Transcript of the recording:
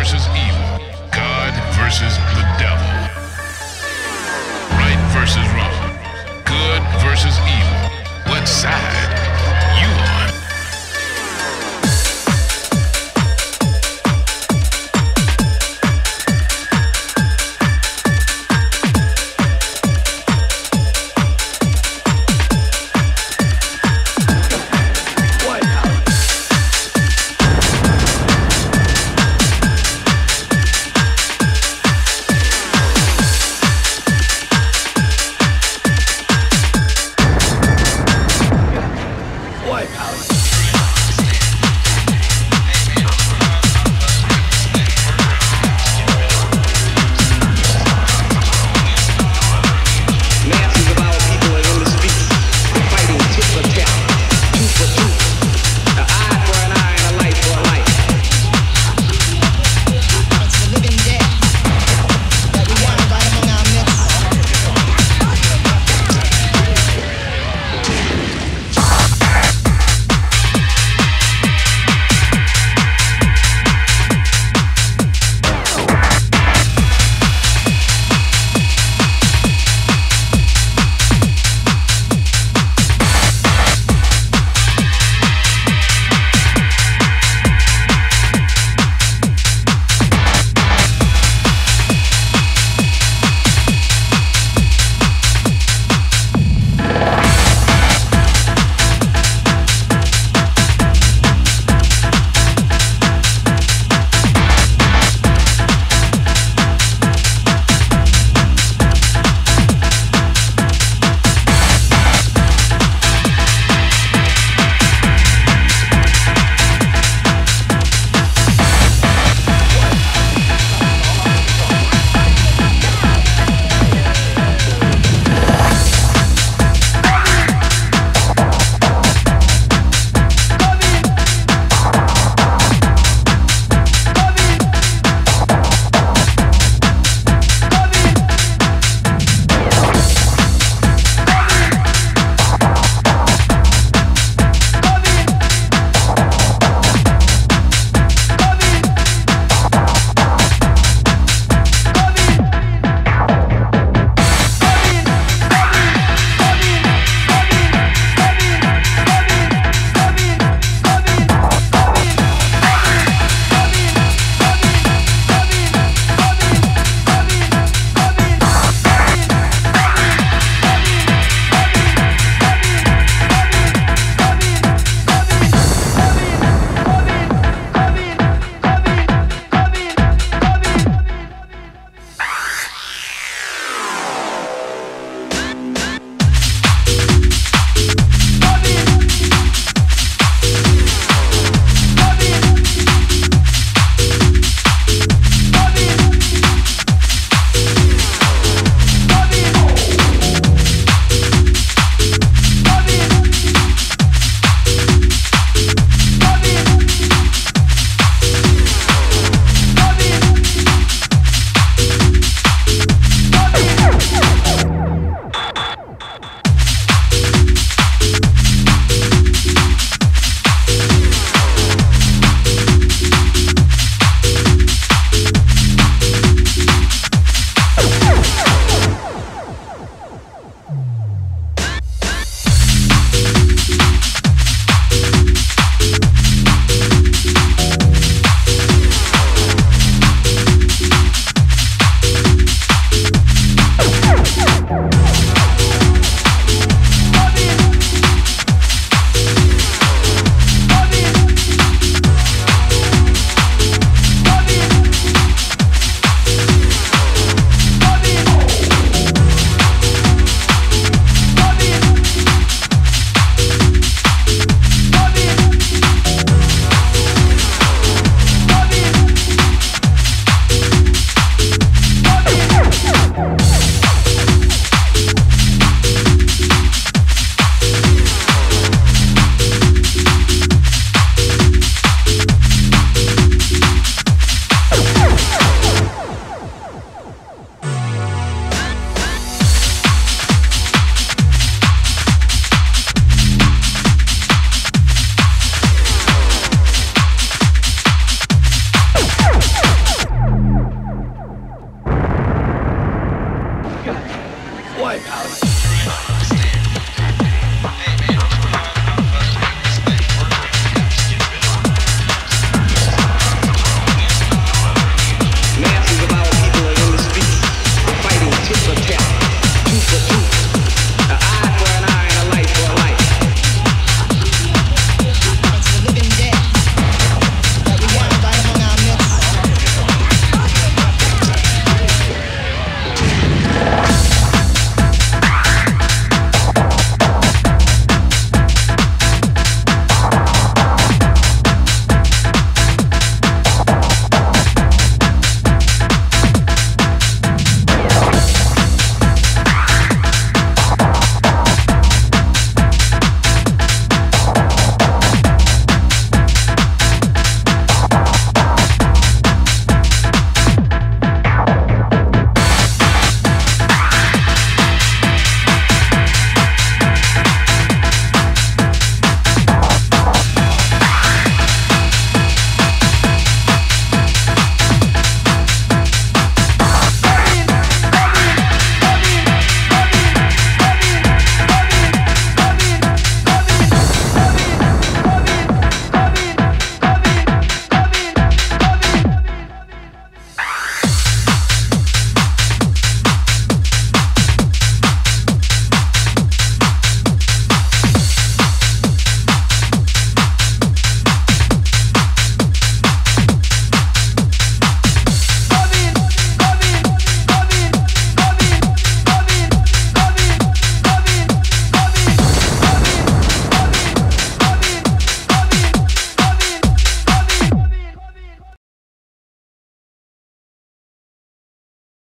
versus evil, God versus the devil, right versus wrong, good versus evil. What side out.